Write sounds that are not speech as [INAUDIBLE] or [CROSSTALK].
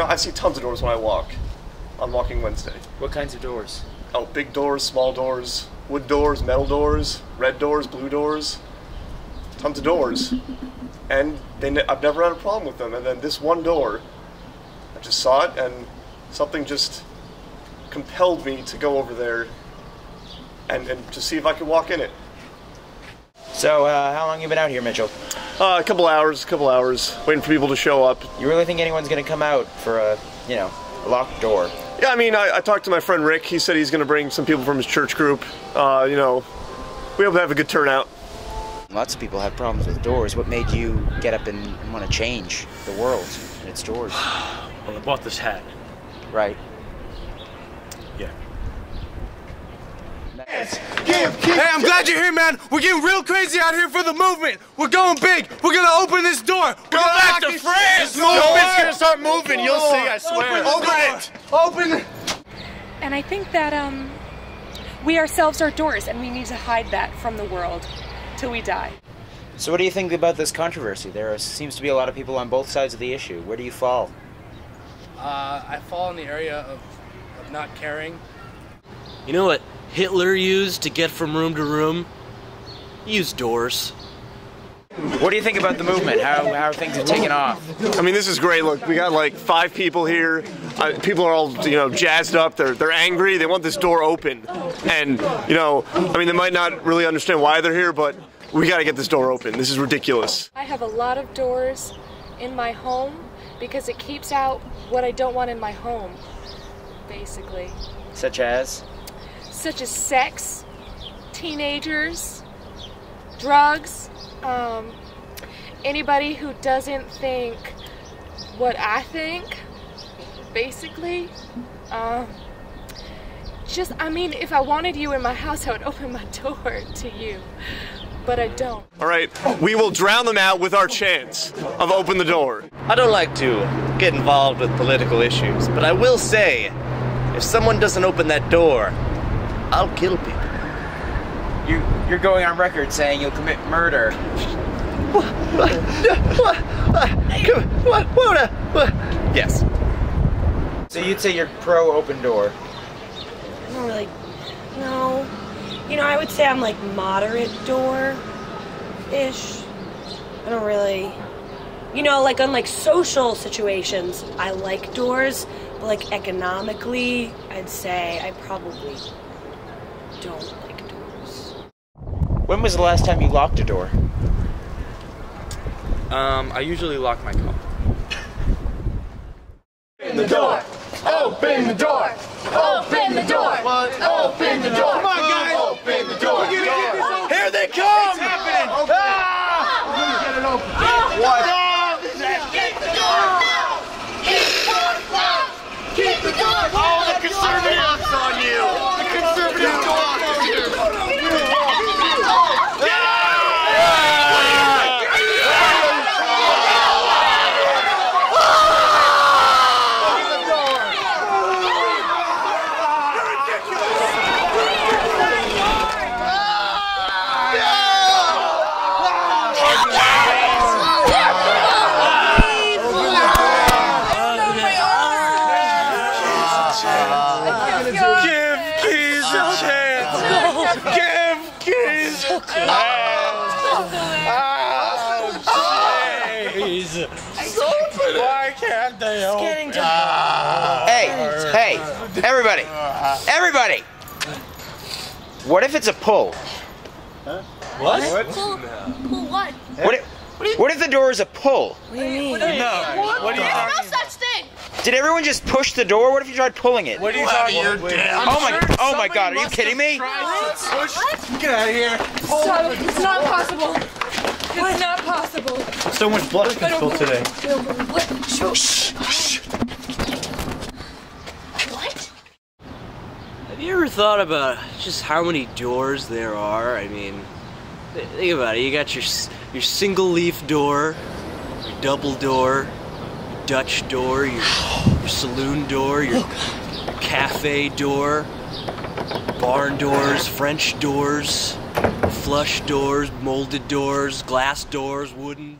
know, I see tons of doors when I walk on Walking Wednesday. What kinds of doors? Oh, big doors, small doors, wood doors, metal doors, red doors, blue doors, tons of doors. And they ne- I've never had a problem with them. And then this one door, I just saw it, and something just compelled me to go over there and, and to see if I could walk in it. So, uh, how long you been out here, Mitchell? Uh, a couple hours, a couple hours, waiting for people to show up. You really think anyone's gonna come out for a, you know, locked door? Yeah, I mean, I, I talked to my friend Rick. He said he's going to bring some people from his church group. Uh, you know, we hope to have a good turnout. Lots of people have problems with doors. What made you get up and, and want to change the world and its doors? [SIGHS] Well, I bought this hat. Right. Yeah. Hey, I'm glad you're here, man. We're getting real crazy out here for the movement. We're going big. We're gonna open this door. We're Go back to France. This movement's gonna start moving. You'll see. I swear. Open it. Open it. And I think that um, we ourselves are doors, and we need to hide that from the world till we die. So, what do you think about this controversy? There seems to be a lot of people on both sides of the issue. Where do you fall? Uh, I fall in the area of, of not caring. You know what Hitler used to get from room to room? He used doors. What do you think about the movement? How, how things have taken off? I mean, this is great. Look, we got like five people here. Uh, people are all, you know, jazzed up. They're they're angry. They want this door open, and you know, I mean, they might not really understand why they're here, but we got to get this door open. This is ridiculous. I have a lot of doors in my home because it keeps out what I don't want in my home, basically. Such as? Such as sex, teenagers, drugs, um, anybody who doesn't think what I think, basically. Um, just, I mean, if I wanted you in my house, I would open my door to you, but I don't. All right, we will drown them out with our chance of open the door. I don't like to get involved with political issues, but I will say, if someone doesn't open that door, I'll kill people. You, you're going on record saying you'll commit murder. What? What? What? Yes. So you'd say you're pro open door. I don't really. No. You know, I would say I'm like moderate door ish. I don't really. You know, like on like social situations, I like doors, but like economically, I'd say I probably don't like doors. When was the last time you locked a door? Um, I usually lock my car. Open the door. Open the door. Open the door. Open the door. Come on, guys. Open the door. Here they come. It's happening. Ah! We're gonna get it open. What? Keep the door locked. Keep the door locked. Keep the door locked. Oh, the conservatives on you. The conservatives go after you. Give keys a chance. Give keys a chance. Oh, jeez. Why can't they open Getting to Hey, hey, everybody, everybody. What if it's a pull? What? Pull, pull what? What if, what if the door is a pull? what do you mean? No. What are you There's no such thing. Did everyone just push the door? What if you tried pulling it? What are you talking about? Oh my, oh my God! Are you kidding me? Push. Get out of here. Stop it. It's not possible. It's not possible. So much blood has been spilled today. What? Have you ever thought about just how many doors there are? I mean, think about it. You got your your single leaf door, your double door, your Dutch door, your, your saloon door, your, your cafe door, barn doors, French doors, flush doors, molded doors, glass doors, wooden.